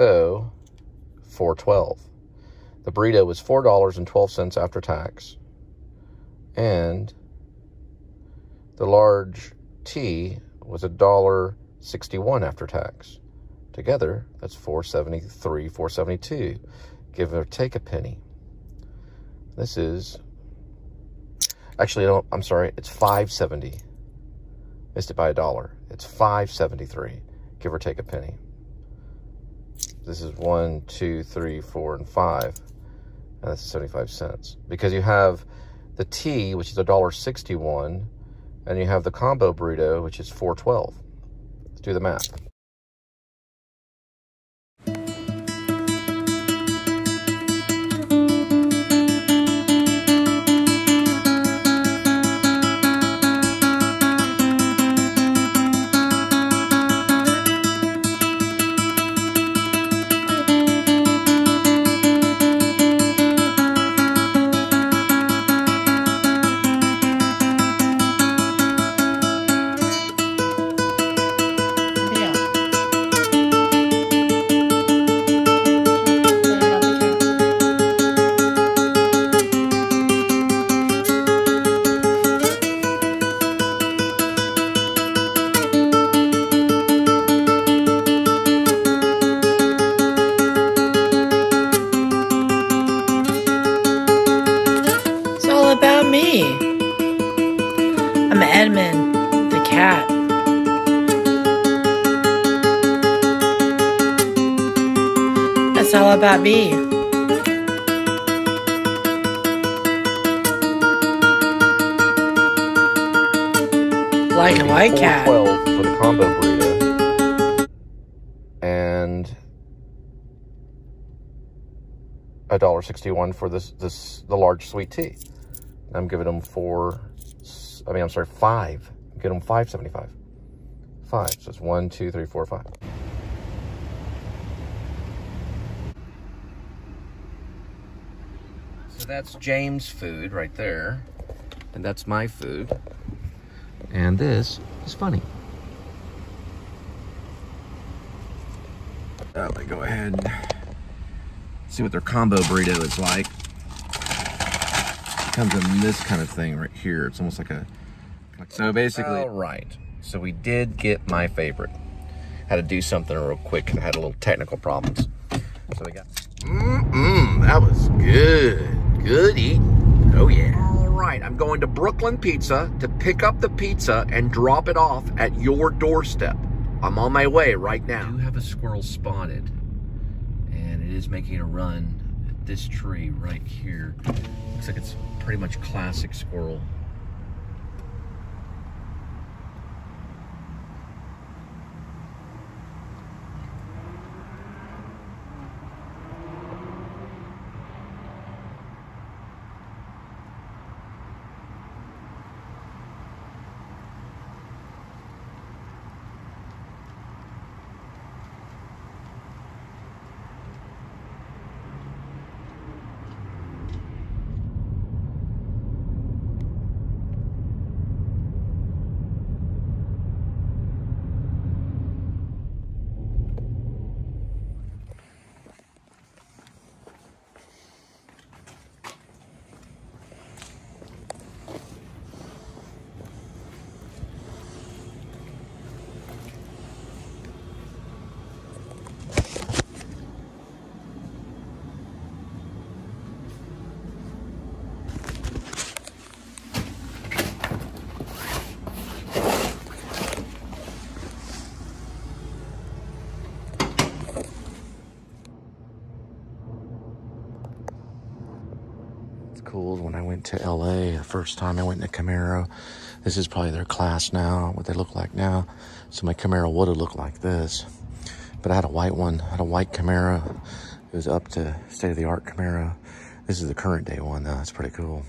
So, 412. The burrito was $4.12 after tax. And the large tea was $1.61 after tax. Together, that's 473, 472. Give or take a penny. This is actually no, I'm sorry, it's 570. Missed it by a dollar. It's 573, give or take a penny. This is one, two, three, four, and five. And that's 75 cents. Because you have the tea, which is a dollar sixty-one, and you have the combo burrito, which is 412. Let's do the math. That's all about me. Like a white cat. 412 for the combo burrito. And a dollar sixty-one for this this the large sweet tea. I'm giving them four. I mean, I'm sorry, five. I'm giving them five seventy-five. Five. So it's one, two, three, four, five. That's James' food right there, and that's my food. And this is funny. Uh, let me go ahead and see what their combo burrito is like. It comes in this kind of thing right here. It's almost like a. So basically. All right. So we did get my favorite. Had to do something real quick. I had a little technical problems. So we got. Mmm, that was good. Good eating. Oh, yeah. All right, I'm going to Brooklyn Pizza to pick up the pizza and drop it off at your doorstep. I'm on my way right now. I do have a squirrel spotted, and it is making a run at this tree right here. Looks like it's pretty much classic squirrel. Cool when I went to LA the first time I went in a Camaro. This is probably their class now, what they look like now. So my Camaro would have looked like this. But I had a white one, I had a white Camaro. It was up to state of the art Camaro. This is the current day one though. It's pretty cool.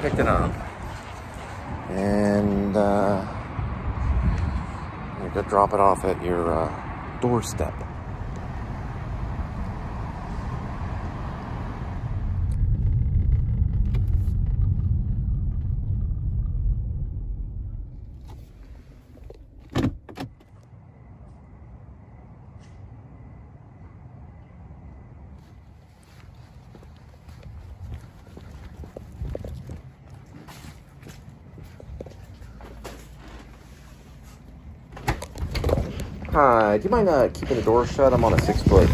Picked it up. And uh, you go drop it off at your uh, doorstep. Hi, do you mind uh, keeping the door shut? I'm on a six foot.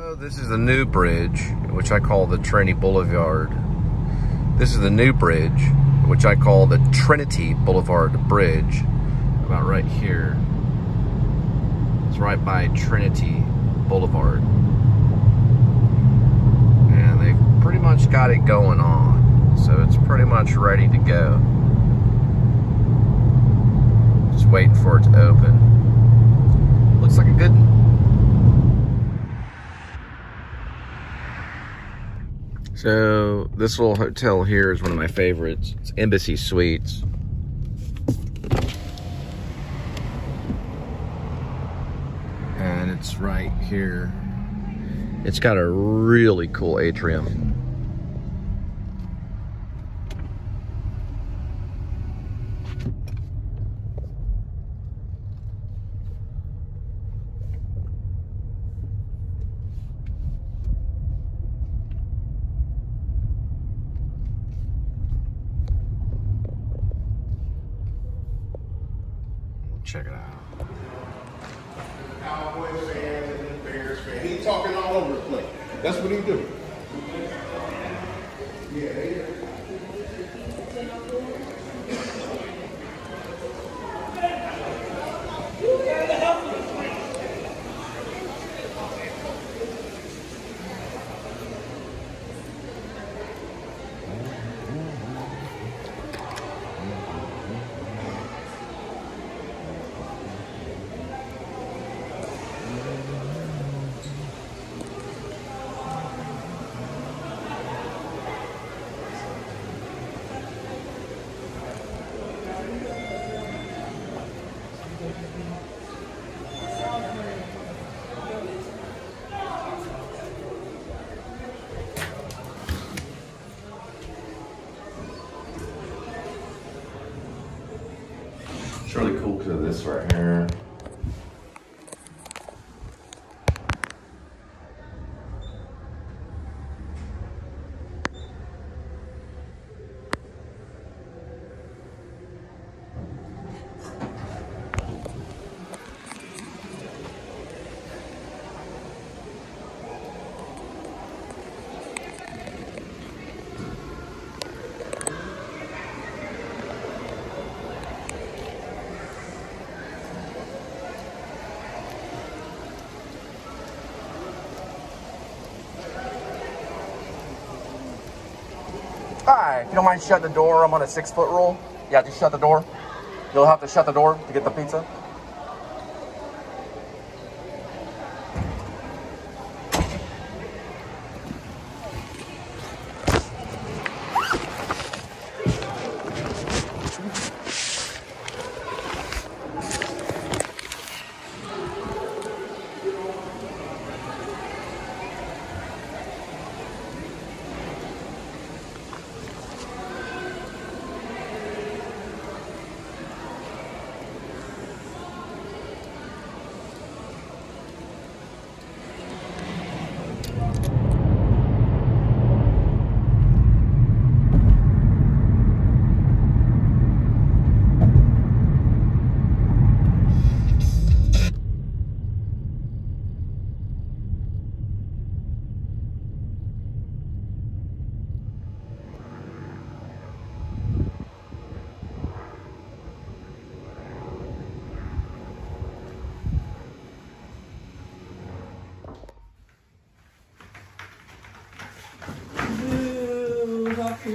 Oh, this is the new bridge, which I call the Trinity Boulevard. This is the new bridge, which I call the Trinity Boulevard Bridge. About right here. It's right by Trinity Boulevard. And they've pretty much got it going on. So it's pretty much ready to go. Just waiting for it to open. Looks like a good So this little hotel here is one of my favorites. It's Embassy Suites. And it's right here. It's got a really cool atrium. Check it out. Cowboys fan and Bears fan. He talking all over the place. That's what he do. It's of this right here. Hi, if you don't mind shutting the door, I'm on a six foot rule. Yeah, just shut the door. You'll have to shut the door to get the pizza.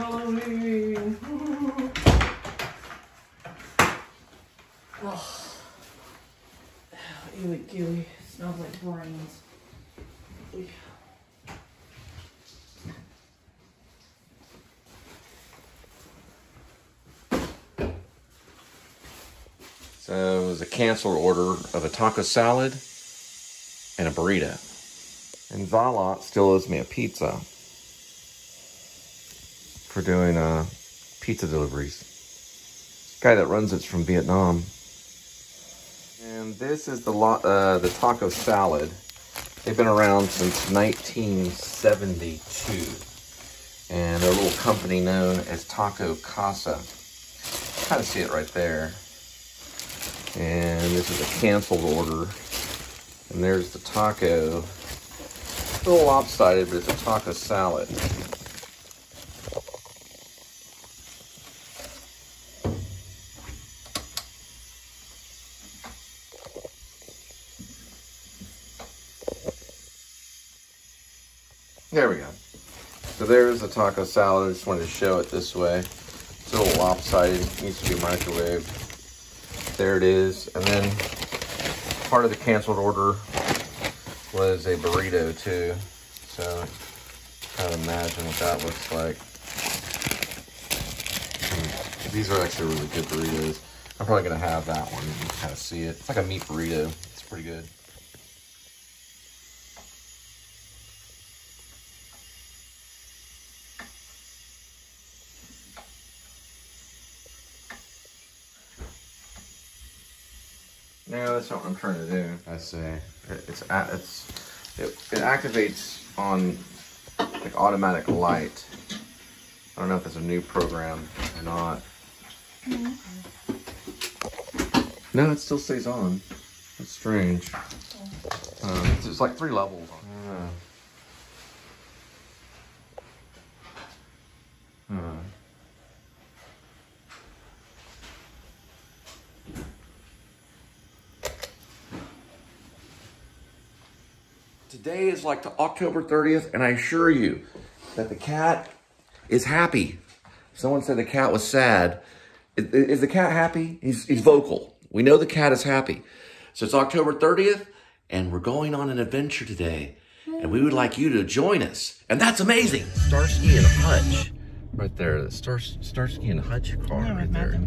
Halloween. Oh. Ewy gooey. Smells like brains. So it was a cancel order of a taco salad and a burrito. And Zalot still owes me a pizza for doing uh, pizza deliveries. Guy that runs it's from Vietnam. And this is the lot, uh, the taco salad. They've been around since 1972. And they're a little company known as Taco Casa. Kind of see it right there. And this is a canceled order. And there's the taco. A little lopsided, but it's a taco salad. There we go. So there's the taco salad. I just wanted to show it this way. It's a little lopsided. It needs to be microwaved. There it is. And then part of the canceled order was a burrito too. So kind of imagine what that looks like. Hmm. These are actually really good burritos. I'm probably gonna have that one. You kind of see it. It's like a meat burrito. It's pretty good. No, that's not what I'm trying to do. I say it, it's it's it, it activates on like automatic light. I don't know if it's a new program or not. No, it still stays on. That's strange. It's, it's like three levels. Uh, uh. Today is like to October 30th, and I assure you that the cat is happy. Someone said the cat was sad. Is, is the cat happy? He's, he's vocal. We know the cat is happy. So it's October 30th, and we're going on an adventure today. And we would like you to join us. And that's amazing. Starsky and Hutch. Right there. The Star, Starsky and Hutch car right there.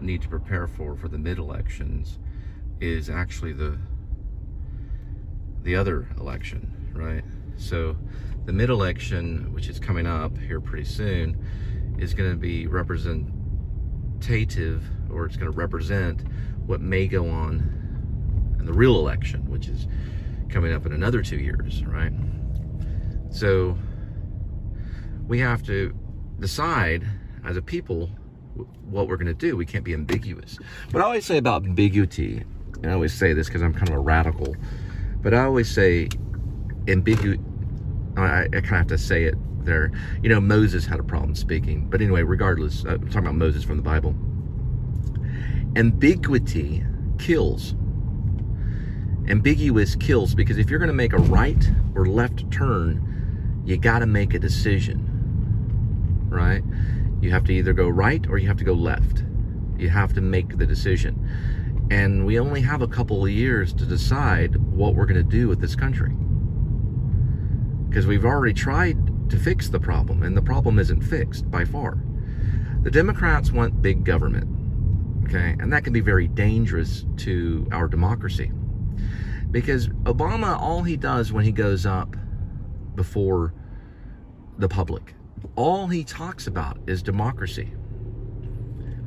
Need to prepare for for the mid elections is actually the the other election, right? So the mid election, which is coming up here pretty soon, is going to be representative or it's going to represent what may go on in the real election, which is coming up in another two years, right? So we have to decide as a people what we're going to do. We can't be ambiguous. But I always say about ambiguity, and I always say this because I'm kind of a radical, but I always say ambiguity, I, I kind of have to say it there. You know, Moses had a problem speaking. But anyway, regardless, uh, I'm talking about Moses from the Bible. Ambiguity kills. Ambiguous kills because if you're going to make a right or left turn, you got to make a decision. Right? You have to either go right or you have to go left. You have to make the decision. And we only have a couple of years to decide what we're going to do with this country. Because we've already tried to fix the problem, and the problem isn't fixed by far. The Democrats want big government, okay? And that can be very dangerous to our democracy. Because Obama, all he does when he goes up before the public, all he talks about is democracy.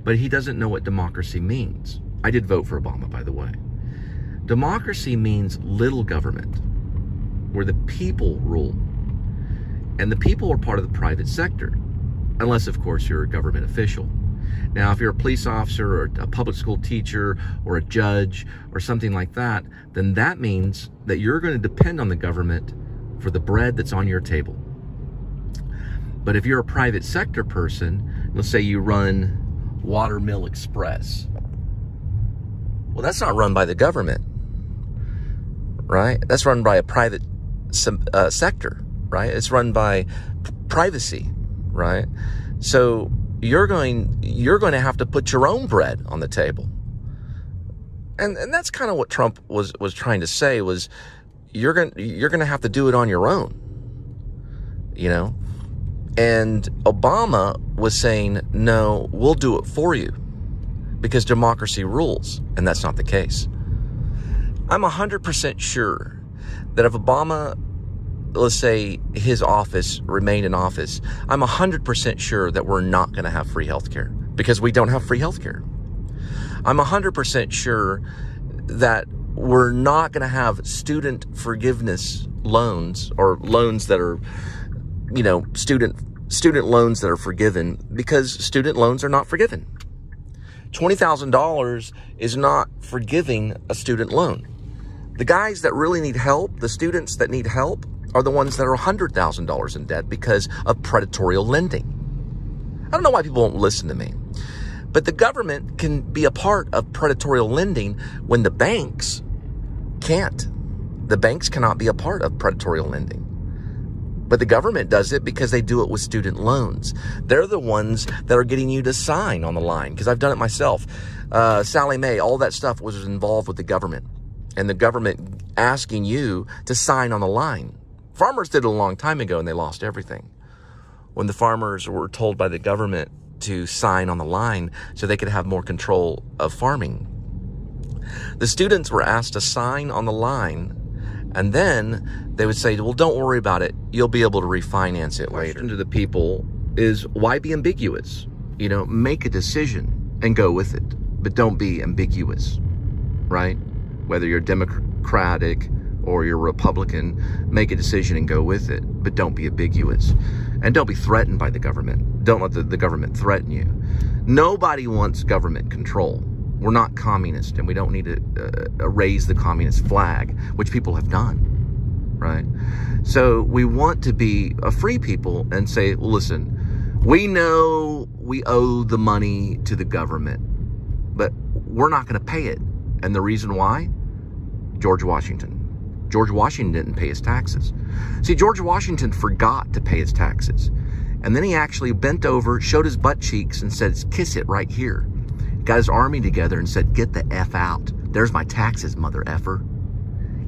But he doesn't know what democracy means. I did vote for Obama, by the way. Democracy means little government, where the people rule. And the people are part of the private sector, unless, of course, you're a government official. Now, if you're a police officer or a public school teacher or a judge or something like that, then that means that you're going to depend on the government for the bread that's on your table. But if you're a private sector person, let's say you run Watermill Express, well, that's not run by the government, right? That's run by a private uh, sector, right? It's run by privacy, right? So you're going you're going to have to put your own bread on the table. And and that's kind of what Trump was was trying to say was you're going you're going to have to do it on your own. You know? And Obama was saying, "No, we'll do it for you." Because democracy rules, and that's not the case. I'm 100% sure that if Obama let's say his office remained in office, I'm 100% sure that we're not going to have free healthcare because we don't have free healthcare. I'm 100% sure that we're not going to have student forgiveness loans or loans that are, you know, student student loans that are forgiven because student loans are not forgiven. $20,000 is not forgiving a student loan. The guys that really need help, the students that need help, are the ones that are $100,000 in debt because of predatory lending. I don't know why people won't listen to me. But the government can be a part of predatory lending when the banks can't. The banks cannot be a part of predatory lending. But the government does it because they do it with student loans. They're the ones that are getting you to sign on the line because I've done it myself. Uh, Sallie Mae, all that stuff was involved with the government and the government asking you to sign on the line. Farmers did it a long time ago and they lost everything. When the farmers were told by the government to sign on the line so they could have more control of farming. The students were asked to sign on the line and then they would say, well, don't worry about it. You'll be able to refinance it later. To the people is why be ambiguous? You know, make a decision and go with it, but don't be ambiguous, right? Whether you're Democratic, or you're Republican, make a decision and go with it. But don't be ambiguous. And don't be threatened by the government. Don't let the, the government threaten you. Nobody wants government control. We're not communist and we don't need to uh, raise the communist flag, which people have done, right? So we want to be a free people and say, well, listen, we know we owe the money to the government, but we're not going to pay it. And the reason why? George Washington. George Washington didn't pay his taxes. See, George Washington forgot to pay his taxes. And then he actually bent over, showed his butt cheeks, and said, kiss it right here. Got his army together and said, get the F out. There's my taxes, mother effer.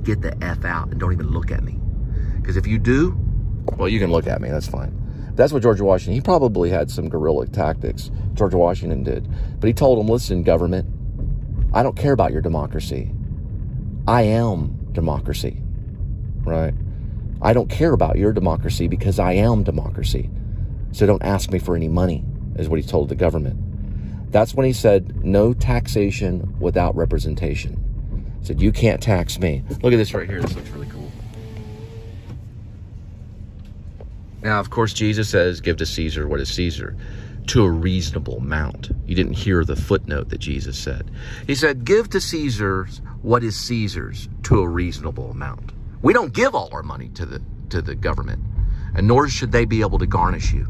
Get the F out and don't even look at me. Because if you do, well, you can look at me. That's fine. That's what George Washington, he probably had some guerrilla tactics. George Washington did. But he told him, listen, government, I don't care about your democracy. I am democracy. right? I don't care about your democracy because I am democracy. So don't ask me for any money, is what he told the government. That's when he said, no taxation without representation. He said, you can't tax me. Look at this right here. This looks really cool. Now, of course, Jesus says, give to Caesar what is Caesar to a reasonable amount. You didn't hear the footnote that Jesus said. He said, give to Caesar what is Caesar's to a reasonable amount. We don't give all our money to the, to the government, and nor should they be able to garnish you.